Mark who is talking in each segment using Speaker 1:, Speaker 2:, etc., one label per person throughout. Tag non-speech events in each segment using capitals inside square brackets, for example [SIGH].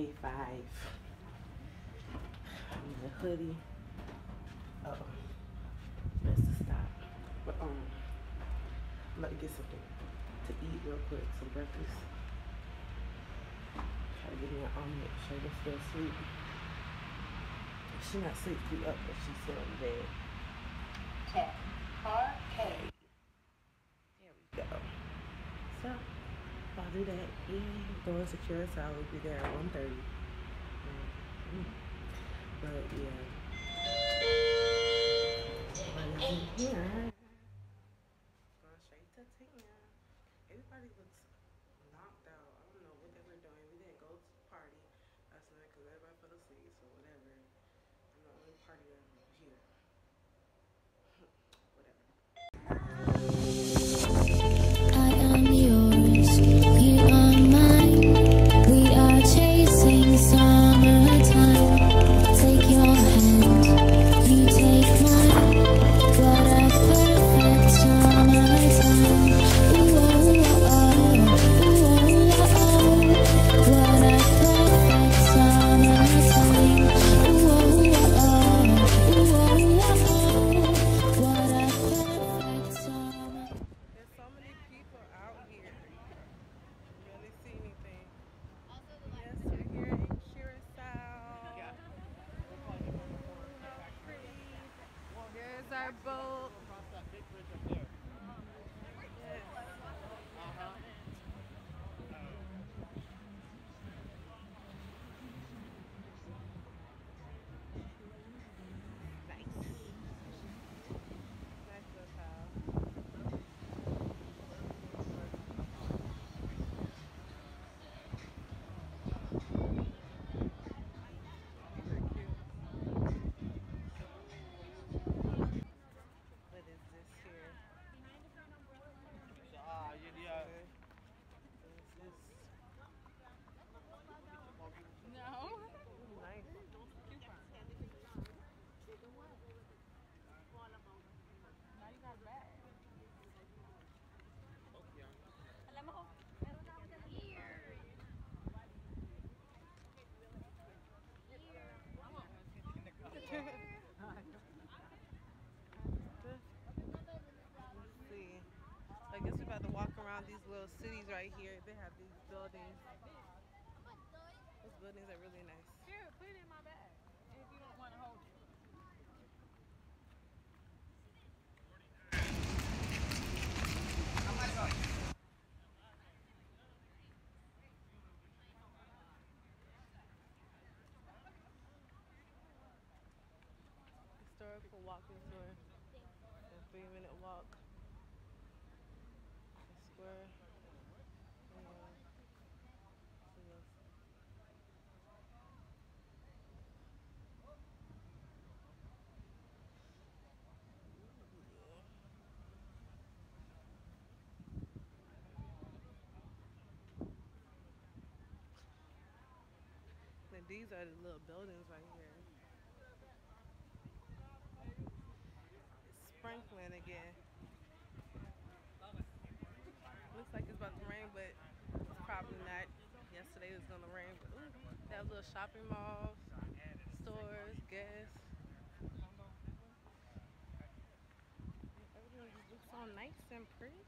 Speaker 1: K5. I'm in a hoodie. Oh, best to stop. But um, I'm about to get something to eat real quick, some breakfast. Try to get me an omelet. Shayla's still asleep. She not asleep, she up, but she's still in bed.
Speaker 2: Tap arcade.
Speaker 1: There we go. So, I'll do that. Yeah, going secure, so I will be there at 1.30. Mm. But yeah. Here. Going straight to Tina. Everybody looks knocked out. I don't know what they were doing. We didn't go to the party last night because everybody fell asleep, so whatever. I'm the only party over cities right here. They have these buildings. Those buildings are really nice.
Speaker 3: Here, put it in my bag. If you don't want to hold it.
Speaker 1: Historical walking tour. A three minute walk. The square. Yeah. So yes. Now these are the little buildings right here. It's sprinkling again. Looks like it's about to rain, but it's probably not. Yesterday it was gonna rain, but ooh, have little shopping malls, stores, gas. Everything looks so nice and pretty.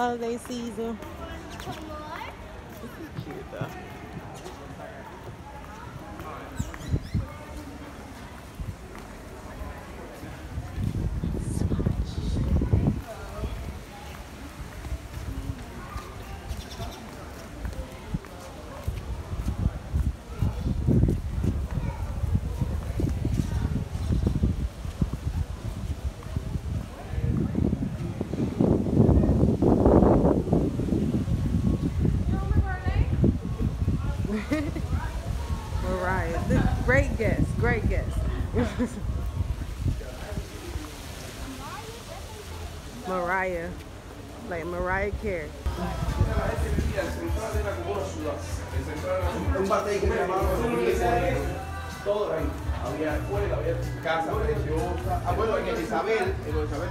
Speaker 1: holiday season. This is cute though.
Speaker 4: yo, ah, bueno, en el Isabel, en el Isabel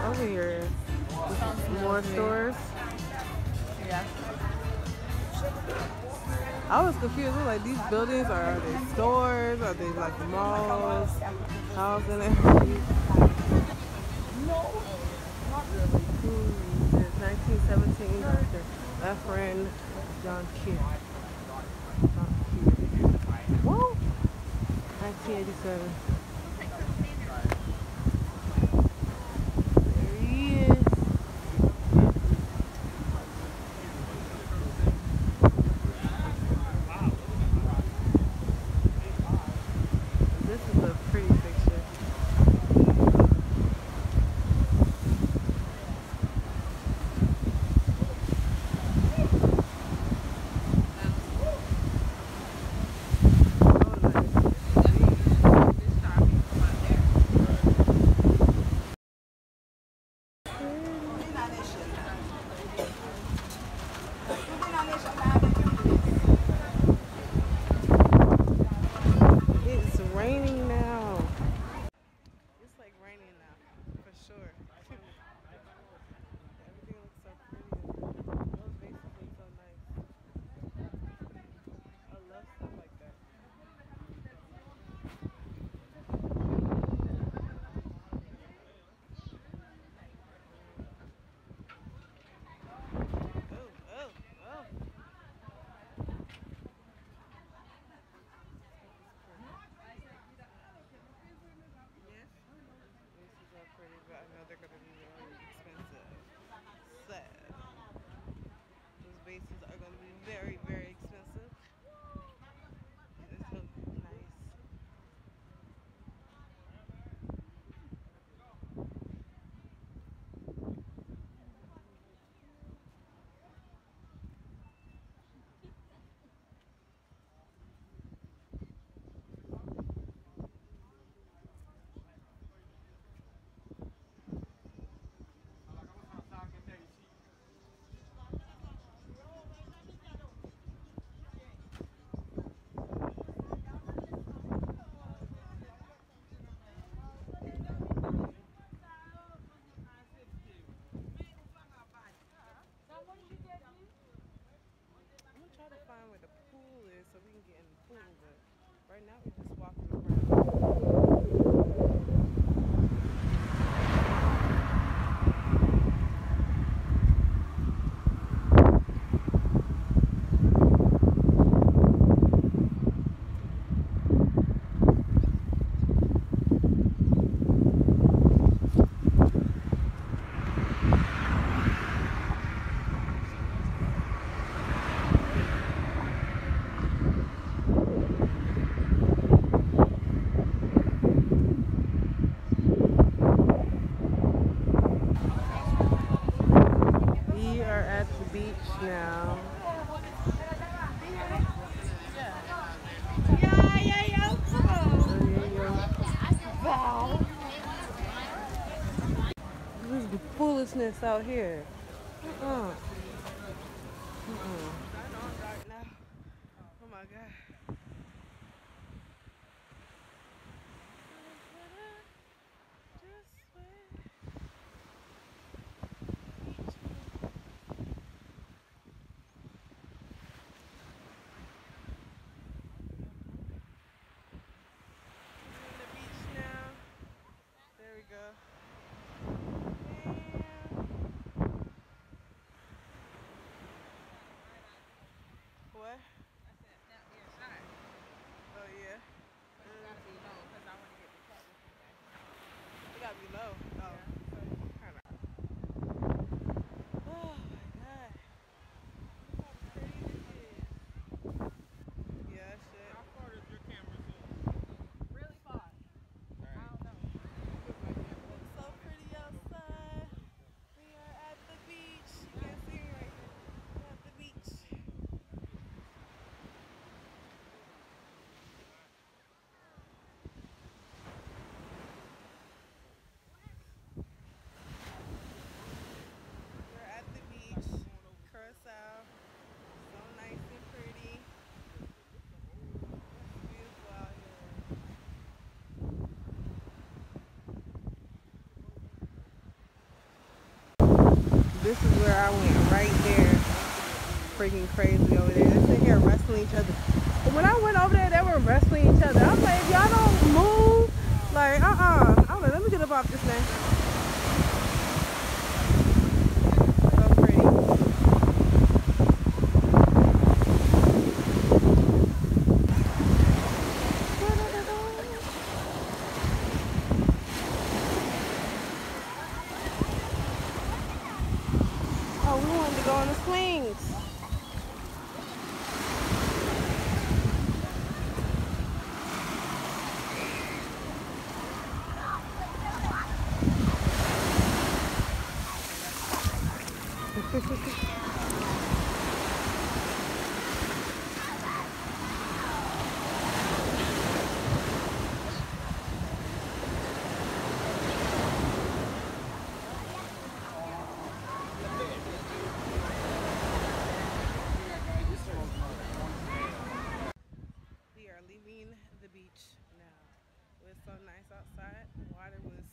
Speaker 1: What's over here? more stores?
Speaker 5: Yeah.
Speaker 1: I was confused. I was like, these buildings are, are they stores? Are they like malls? How's in it?
Speaker 5: No, not really.
Speaker 1: Hmm. 1917 Dr. Efren John Kidd. John Kidd. Whoa! 1987. right now business out here. Uh-uh. Uh-uh. Oh my God.
Speaker 5: Gotta be low.
Speaker 1: Oh. Kinda. Oh my god. Look how pretty this is. Yeah, shit.
Speaker 6: How far does your camera zoom?
Speaker 5: Really far. I don't know.
Speaker 1: It's so pretty outside. We are at the beach. You can see me right here. We're at the beach. We're at the beach, Curacao. So nice and pretty. It's beautiful out here. This is where I went right there. Freaking crazy over there. They're sitting here wrestling each other. But when I went over there, they were wrestling each other. I was like, if y'all don't move, like, uh-uh. I was like, let me get up off this thing. So pretty. Oh, we wanted to go on the swings. We are leaving the beach now. It was so nice outside. The water was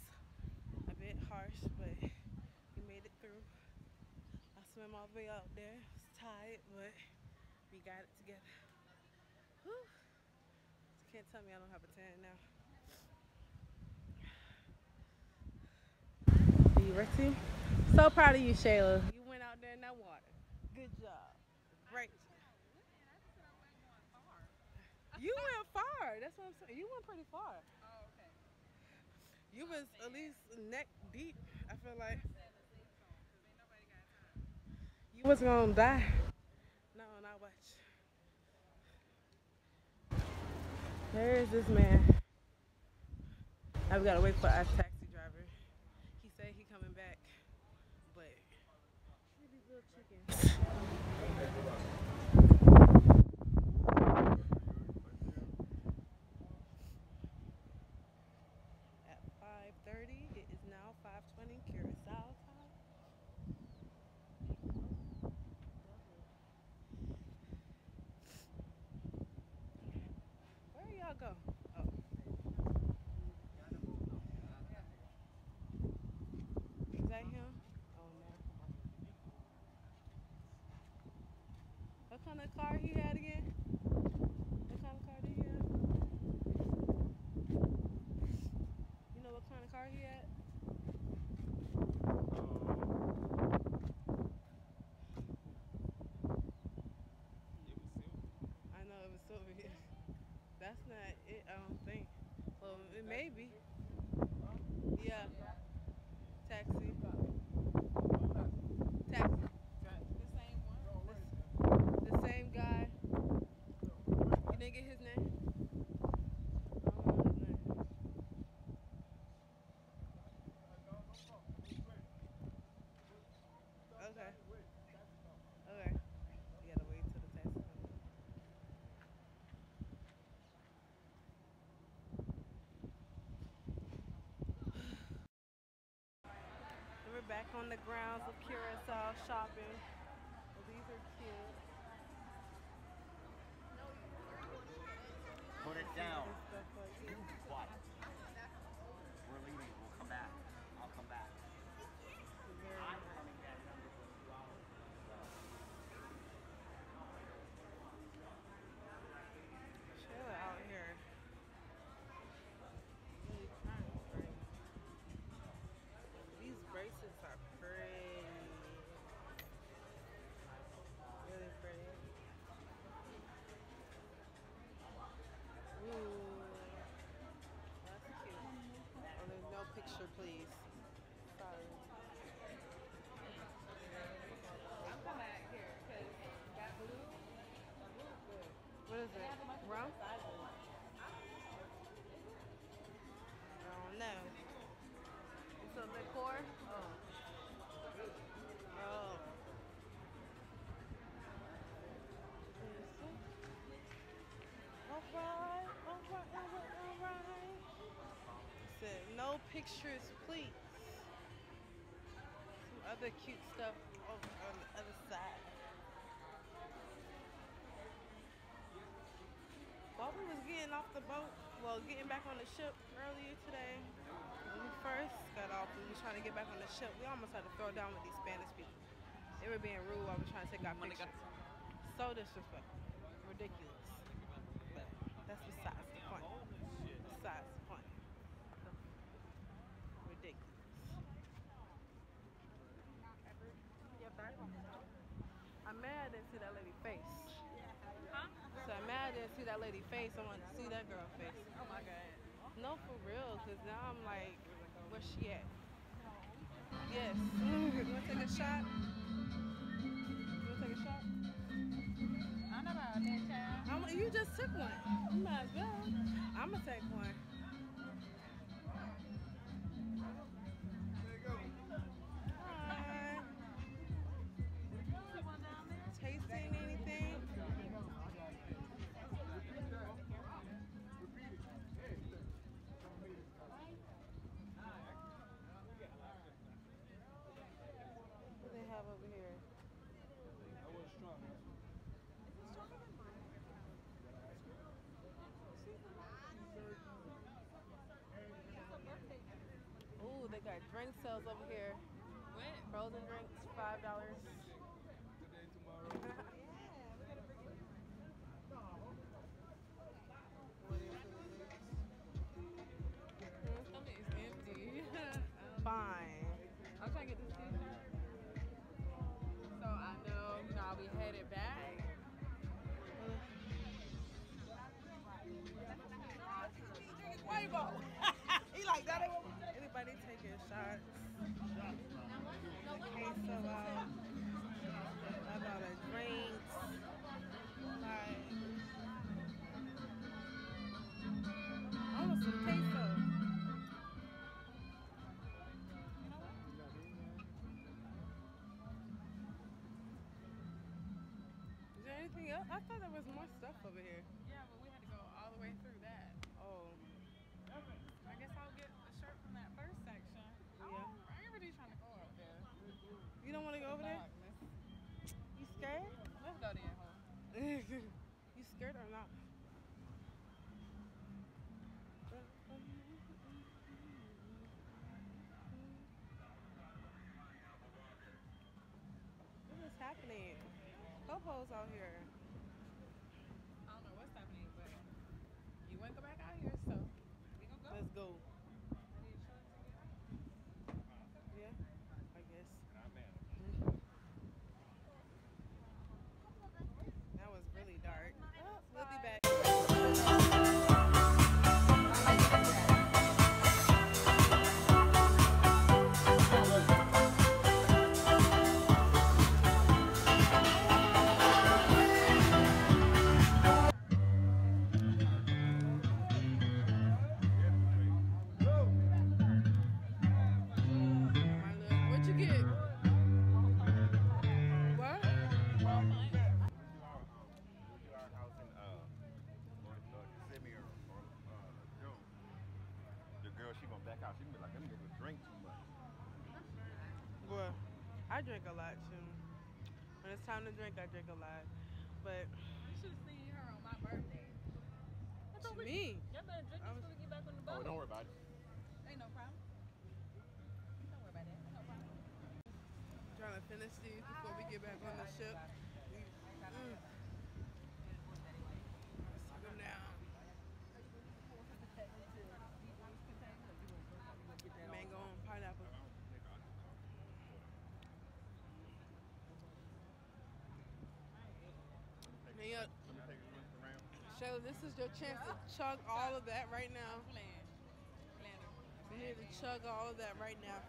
Speaker 1: a bit harsh, but we made it through. I swam all the way out there. I was tired, but we got it together. Whew. Can't tell me I don't have a tan now. Are you ready? So proud of you, Shayla. You went out there in that water. Good job. Great. You went far. That's what I'm saying. You went pretty far. You was at least neck deep. I feel like you was gonna die. No, not watch. Where is this man? I've got to wait for our taxi driver. He said he coming back, but look at these little chickens. At 5:30, it is now 5:20 Curacao time. Where y'all go? Oh. Is that him? Oh no. What kind of car he had again? What kind of car did he have? You know what kind of car he had? I know it was silver. Yeah. That's not it. I don't think. Well, it may be. Yeah. Taxi. Taxi.
Speaker 5: The same one.
Speaker 1: The same guy. You didn't get his name? I don't know his name. Okay. Okay. You gotta wait till the taxi comes. We're back on the grounds of Curacao shopping. Well, these are cute.
Speaker 7: Put it down.
Speaker 1: No pictures, please. Some other cute stuff over on the other side. While we was getting off the boat, well, getting back on the ship earlier today, when we first got off, we was trying to get back on the ship. We almost had to throw down with these Spanish people. They were being rude while we were trying to take our pictures. So disrespectful. Ridiculous. But that's. Besides the point. Ridiculous. I'm mad I didn't see that lady face.
Speaker 5: Huh?
Speaker 1: So I'm mad I didn't see that lady face. I want to see that girl face.
Speaker 5: Oh my god.
Speaker 1: No, for real, because now I'm like, where's she at? Yes. you want to take a shot? You want to take a shot?
Speaker 5: I know about that child.
Speaker 1: I'm, you just took one. You might as well. I'm to take one. Sales over here.
Speaker 5: What?
Speaker 1: Frozen drinks, five dollars.
Speaker 5: Stomach is empty. Um,
Speaker 1: Fine. [LAUGHS]
Speaker 5: I'm trying to get this t-shirt. So I know, you know, I'll be headed back.
Speaker 1: Quavo. [LAUGHS] he like that. Anybody taking shots? Queso out. About a drink. Like. I want some queso. Is there anything else? I thought there was more stuff over here. Scared or not? What is happening? Popo's out here.
Speaker 5: I
Speaker 4: drink
Speaker 1: a lot too. When it's time to drink, I drink a lot. But
Speaker 5: You should have seen her on my birthday.
Speaker 1: to me,
Speaker 5: Y'all better drink
Speaker 1: I
Speaker 5: before we get back on the
Speaker 4: Oh, don't worry about it.
Speaker 5: Ain't no problem. Don't worry about that. No problem.
Speaker 1: trying to finish these before we get back on the ship. So this is your chance to chug all of that right now.
Speaker 5: I'm playing.
Speaker 1: I'm You need to chug all of that right now.